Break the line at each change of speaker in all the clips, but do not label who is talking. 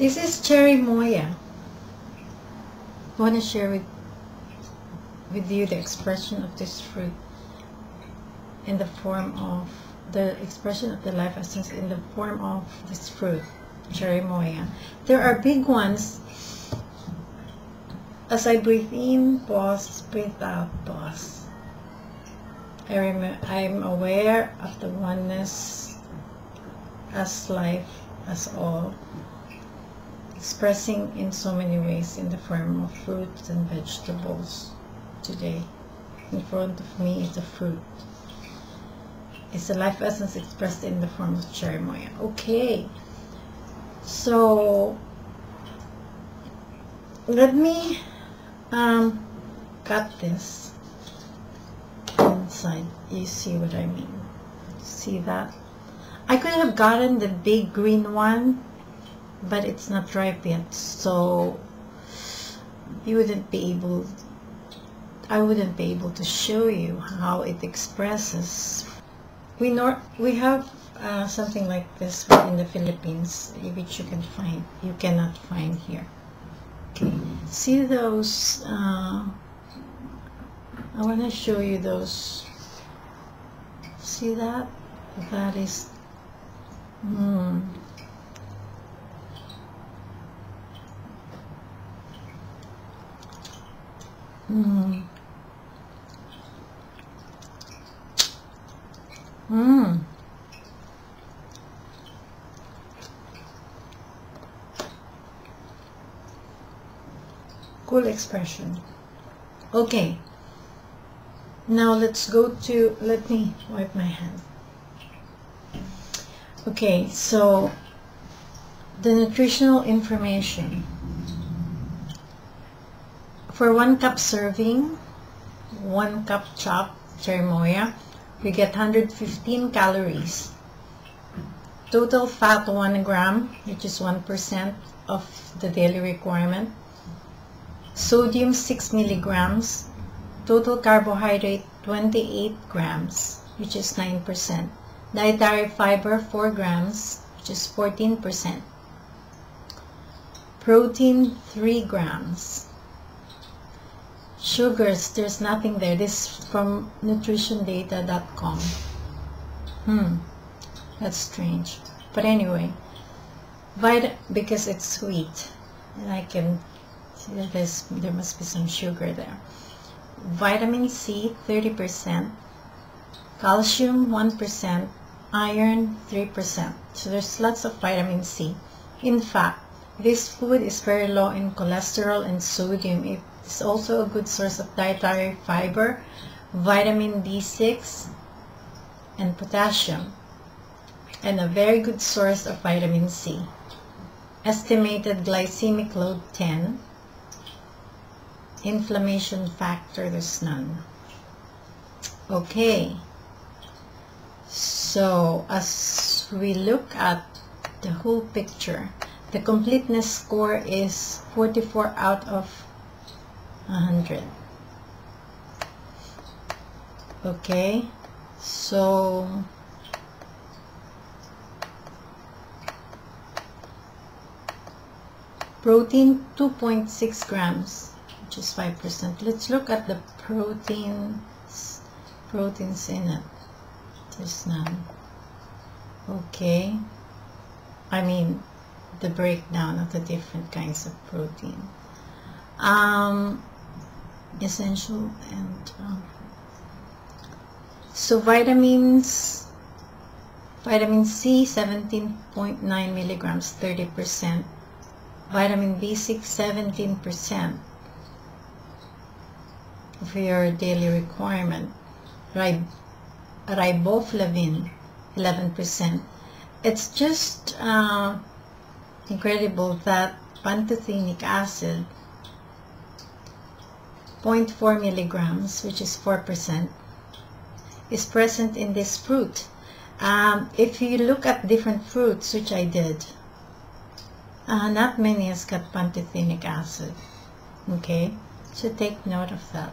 This is cherimoya. I want to share with with you the expression of this fruit in the form of the expression of the life essence in the form of this fruit, cherimoya. There are big ones. As I breathe in, pause, breathe out, pause. I rem- I'm aware of the oneness as life, as all, expressing in so many ways in the form of fruits and vegetables today. In front of me is a fruit. It's a life essence expressed in the form of cherry. Okay. So let me um, cut this inside. You see what I mean? See that? I could have gotten the big green one, but it's not ripe yet, so you wouldn't be able I wouldn't be able to show you how it expresses. We nor we have uh, something like this in the Philippines, which you can find. You cannot find here. Okay, see those? Uh, I want to show you those. See that? That is. Hmm. Hmm. Hmm. Cool expression. Okay. Now let's go to, let me wipe my hand. Okay, so the nutritional information. For one cup serving, one cup chopped cherimoya, we get 115 calories. Total fat 1 gram, which is 1% of the daily requirement. Sodium 6 milligrams. Total carbohydrate 28 grams, which is 9%. Dietary fiber 4 grams, which is 14%. Protein 3 grams. Sugars, there's nothing there. This is from nutritiondata.com. Hmm, that's strange. But anyway, vit because it's sweet, and I can see that there's, there must be some sugar there. Vitamin C, 30%. Calcium, 1%. Iron, 3%. So there's lots of vitamin C. In fact, this food is very low in cholesterol and sodium. It is also a good source of dietary fiber, vitamin B6, and potassium, and a very good source of vitamin C. Estimated glycemic load 10. Inflammation factor, there's none. Okay. So, as we look at the whole picture, the completeness score is 44 out of 100. Okay, so protein 2.6 grams, which is 5%. Let's look at the proteins, proteins in it. There's none. Okay, I mean the breakdown of the different kinds of protein. Um, essential and um, so vitamins vitamin C 17.9 milligrams 30% vitamin B6 17% of your daily requirement. Rib riboflavin 11% it's just uh, incredible that pantothenic acid 0.4 milligrams, which is 4%, is present in this fruit. Um, if you look at different fruits, which I did, uh, not many has got pantothenic acid. Okay, so take note of that.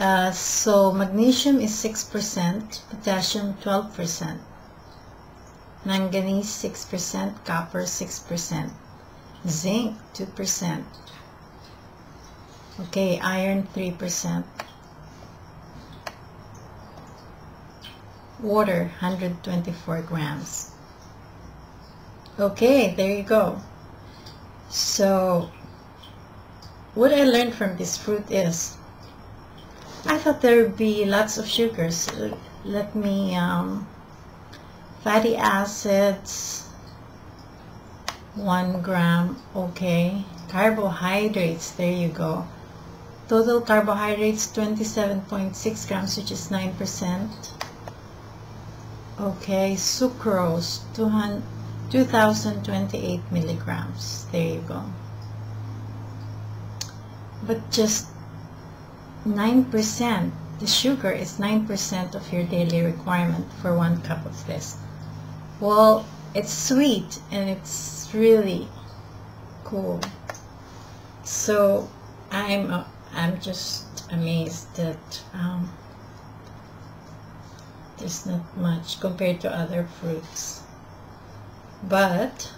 Uh, so magnesium is 6%, potassium 12%. manganese 6%, copper 6%, zinc 2%, okay, iron 3%, water 124 grams. Okay, there you go. So, what I learned from this fruit is, I thought there would be lots of sugars. Let me, um, fatty acids, 1 gram, okay. Carbohydrates, there you go. Total carbohydrates, 27.6 grams, which is 9%. Okay, sucrose, 200, 2028 milligrams. There you go. But just 9%, the sugar is 9% of your daily requirement for one cup of this. Well, it's sweet and it's really cool. So I'm uh, I'm just amazed that um, there's not much compared to other fruits. But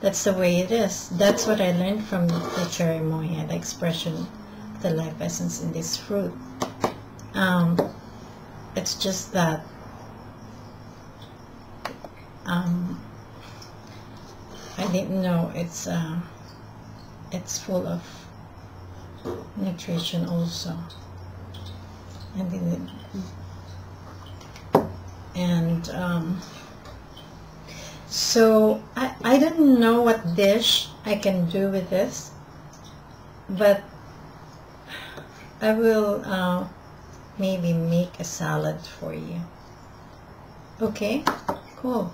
that's the way it is. That's what I learned from the cherimoya the expression the life essence in this fruit. Um, it's just that um, I didn't know it's uh, it's full of nutrition also. I didn't and um, so I, I don't know what dish I can do with this but I will uh, maybe make a salad for you. Okay? Cool